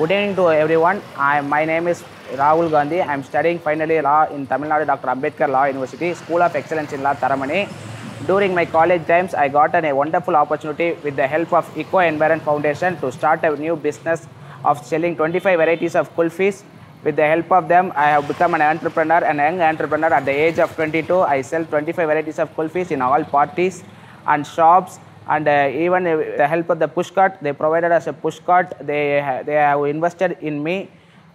Good evening to everyone. I, my name is Rahul Gandhi. I am studying finally law in Tamil Nadu Dr. Ambedkar Law University, School of Excellence in Law, Taramani. During my college times, I got an, a wonderful opportunity with the help of Eco Environment Foundation to start a new business of selling 25 varieties of kulfis. With the help of them, I have become an entrepreneur, an young entrepreneur. At the age of 22, I sell 25 varieties of kulfis in all parties and shops and uh, even the help of the push cart they provided us a push cart. They they have invested in me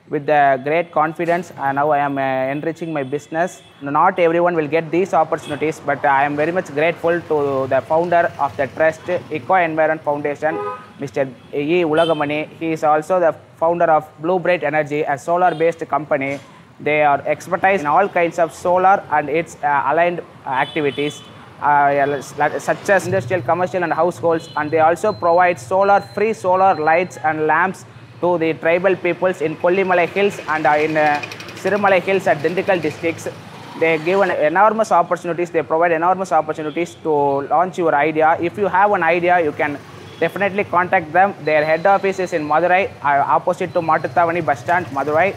with the great confidence. And now i am uh, enriching my business. Not everyone will get these opportunities but i am very much grateful to the founder of the trust eco environment foundation mr e. Ulagamani he is also the founder of blue bright energy a solar based company. They are expertise in all kinds of solar and its uh, aligned uh, activities uh, such as industrial, commercial, and households, and they also provide solar free solar lights and lamps to the tribal peoples in Kollimalai Hills and uh, in uh, Sirumalai Hills at Dindigul districts. They give an enormous opportunities. They provide enormous opportunities to launch your idea. If you have an idea, you can definitely contact them. Their head office is in Madurai, uh, opposite to Mattuthavani bus stand, Madurai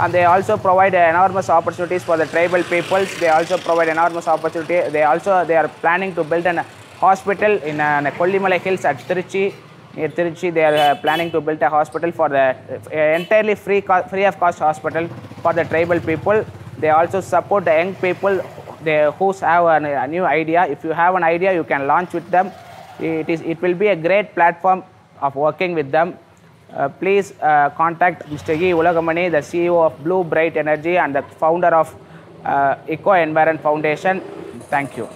and they also provide enormous opportunities for the tribal peoples. They also provide enormous opportunity. They also they are planning to build an hospital in uh, Kollimalai hills at Trichy near Trichy they are uh, planning to build a hospital for the uh, entirely free free of cost hospital for the tribal people. They also support the young people they who have an, a new idea. If you have an idea you can launch with them. It is it will be a great platform of working with them uh, please uh, contact Mr. E. Ulagamani, the CEO of Blue Bright Energy and the founder of uh, Eco Environment Foundation. Thank you.